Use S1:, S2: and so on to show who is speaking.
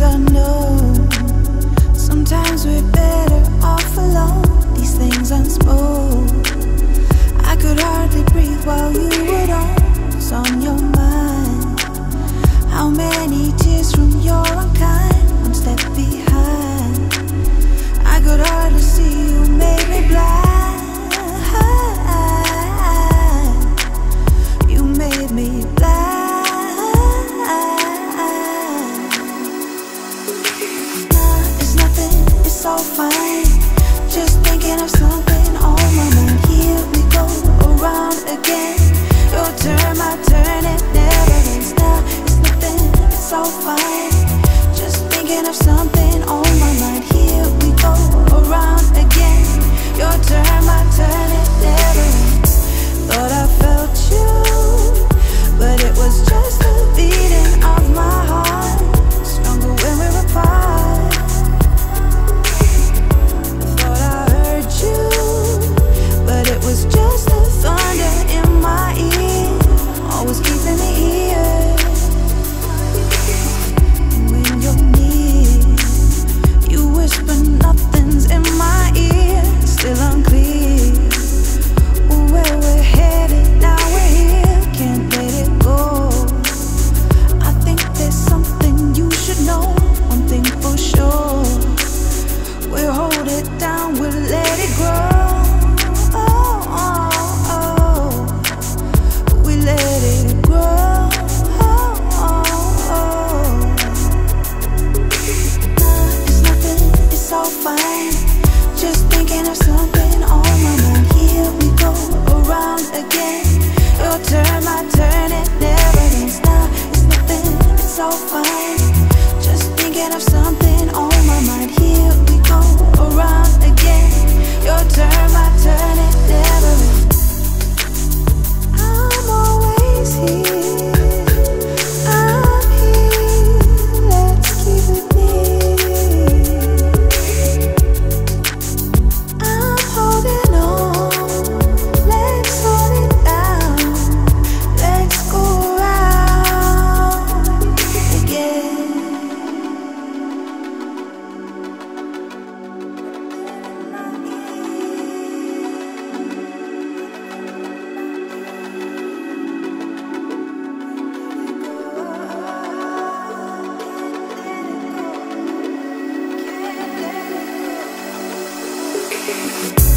S1: reason mind Just thinking of something You